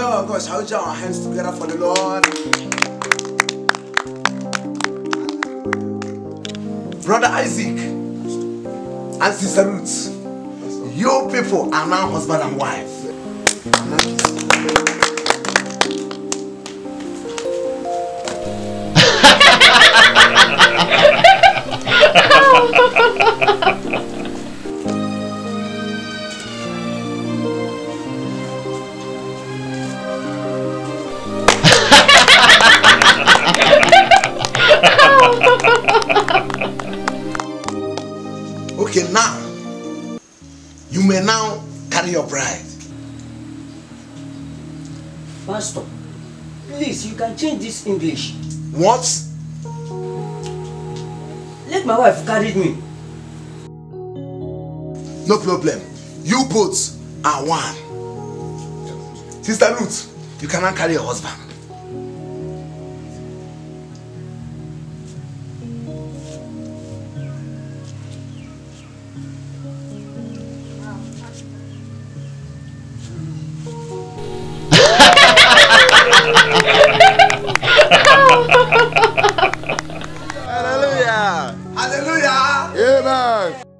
of God, shall we join our hands together for the Lord? Brother Isaac and Sister Ruth, you people are now husband and wife. Okay, now you may now carry your bride. Pastor, please, you can change this English. What? Let my wife carry me. No problem. You both are one. Sister Ruth, you cannot carry your husband. Hallelujah! Hallelujah! Amen!